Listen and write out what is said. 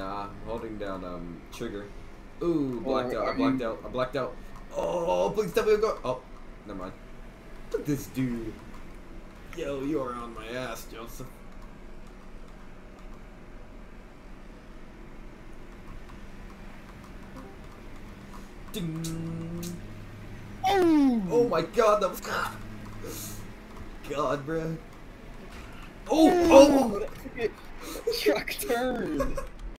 Nah, holding down um trigger. Ooh, blacked Or out. I blacked out. I blacked out. Oh, please tell me I'm going. Oh, never mind. Look at this dude. Yo, you are on my ass, Joseph. Ding. Oh! Oh my god, that was God, bruh. Oh, oh! oh! Truck turn!